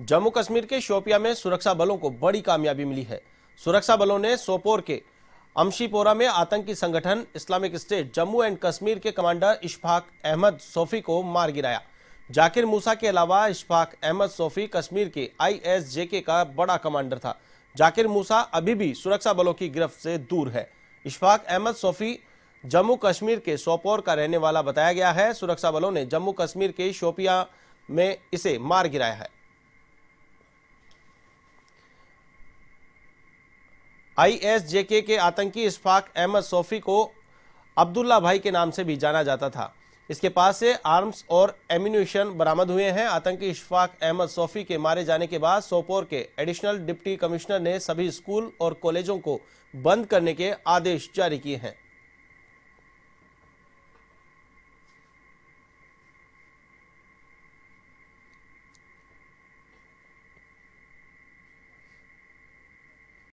जम्मू कश्मीर के शोपिया में सुरक्षा बलों को बड़ी कामयाबी मिली है। सुरक्षा बलों ने सोपोर के अमशीपोरा में आतंकी संगठन Islamic State Jammu and Kashmir के कमांडर इशफाक अहमद सोफी को मार गिराया। जाकिर मूसा के अलावा इशफाक अहमद सोफी कश्मीर के आईएसजेके का बड़ा कमांडर था। जाकिर मूसा अभी भी सुरक्षा बलों की गिरफ्त से दूर है। इशफाक अहमद सोफी जम्मू कश्मीर के सोपोर का रहने वाला बताया गया है। सुरक्षा बलों ने जम्मू कश्मीर के शोपिया में इसे मार गिराया है। आईएसजेके के आतंकी इस्फाक अहमद सोफी को अब्दुल्ला भाई के नाम से भी जाना जाता था। इसके पास से आर्म्स और एम्यूनिशन बरामद हुए हैं। आतंकी इशफाक अहमद सोफी के मारे जाने के बाद सोपोर के एडिशनल डिप्टी कमिश्नर ने सभी स्कूल और कॉलेजों को बंद करने के आदेश जारी किए हैं।